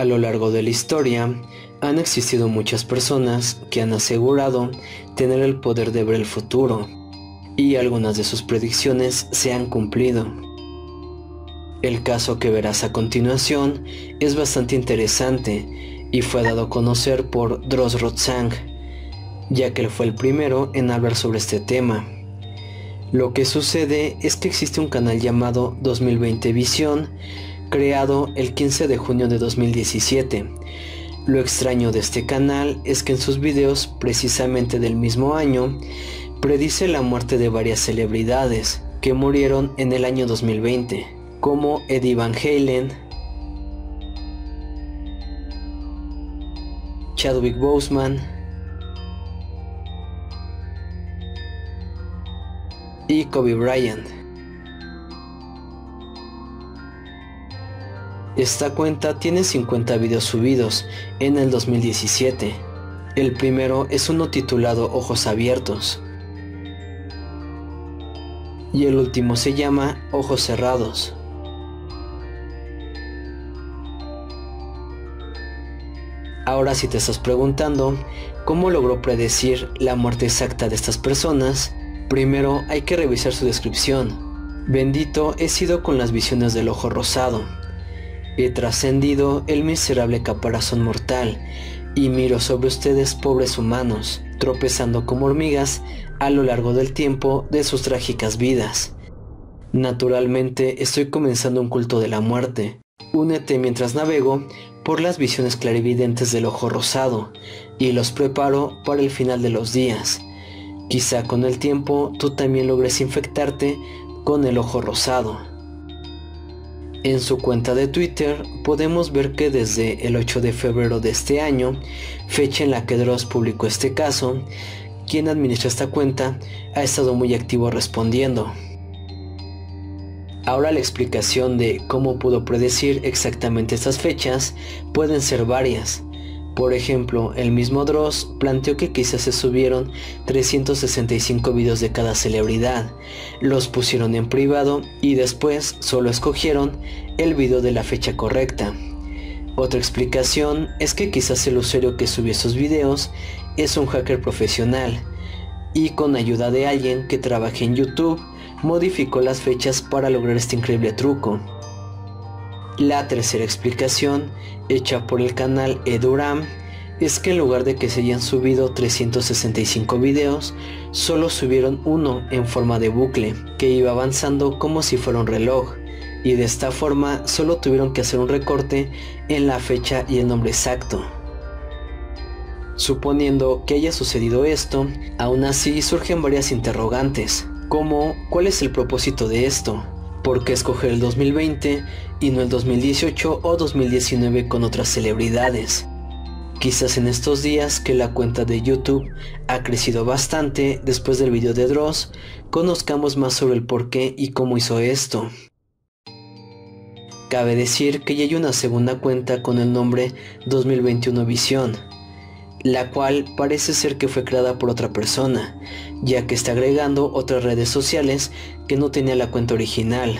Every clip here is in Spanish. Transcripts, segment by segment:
A lo largo de la historia, han existido muchas personas que han asegurado tener el poder de ver el futuro, y algunas de sus predicciones se han cumplido. El caso que verás a continuación es bastante interesante y fue dado a conocer por Dross Rotzang, ya que él fue el primero en hablar sobre este tema. Lo que sucede es que existe un canal llamado 2020 Visión, creado el 15 de junio de 2017. Lo extraño de este canal es que en sus videos, precisamente del mismo año, predice la muerte de varias celebridades que murieron en el año 2020, como Eddie Van Halen, Chadwick Boseman y Kobe Bryant. Esta cuenta tiene 50 videos subidos en el 2017. El primero es uno titulado Ojos Abiertos. Y el último se llama Ojos Cerrados. Ahora si te estás preguntando cómo logró predecir la muerte exacta de estas personas, primero hay que revisar su descripción. Bendito he sido con las visiones del ojo rosado He trascendido el miserable caparazón mortal y miro sobre ustedes pobres humanos, tropezando como hormigas a lo largo del tiempo de sus trágicas vidas. Naturalmente estoy comenzando un culto de la muerte. Únete mientras navego por las visiones clarividentes del ojo rosado y los preparo para el final de los días. Quizá con el tiempo tú también logres infectarte con el ojo rosado. En su cuenta de Twitter podemos ver que desde el 8 de febrero de este año, fecha en la que Dross publicó este caso, quien administra esta cuenta ha estado muy activo respondiendo. Ahora la explicación de cómo pudo predecir exactamente estas fechas pueden ser varias, por ejemplo, el mismo Dross planteó que quizás se subieron 365 videos de cada celebridad, los pusieron en privado y después solo escogieron el video de la fecha correcta. Otra explicación es que quizás el usuario que subió esos videos es un hacker profesional y con ayuda de alguien que trabaja en YouTube modificó las fechas para lograr este increíble truco. La tercera explicación, hecha por el canal Eduram, es que en lugar de que se hayan subido 365 videos, solo subieron uno en forma de bucle, que iba avanzando como si fuera un reloj, y de esta forma solo tuvieron que hacer un recorte en la fecha y el nombre exacto. Suponiendo que haya sucedido esto, aún así surgen varias interrogantes, como ¿cuál es el propósito de esto? ¿Por qué escoger el 2020 y no el 2018 o 2019 con otras celebridades? Quizás en estos días que la cuenta de YouTube ha crecido bastante después del video de Dross, conozcamos más sobre el por qué y cómo hizo esto. Cabe decir que ya hay una segunda cuenta con el nombre 2021 Visión, la cual parece ser que fue creada por otra persona, ya que está agregando otras redes sociales que no tenía la cuenta original.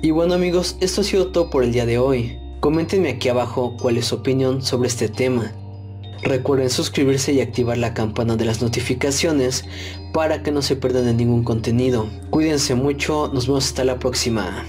Y bueno amigos, esto ha sido todo por el día de hoy. Coméntenme aquí abajo cuál es su opinión sobre este tema. Recuerden suscribirse y activar la campana de las notificaciones para que no se pierdan de ningún contenido. Cuídense mucho, nos vemos hasta la próxima.